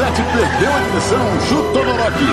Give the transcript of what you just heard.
7 perdeu a direção, chutou no Rock.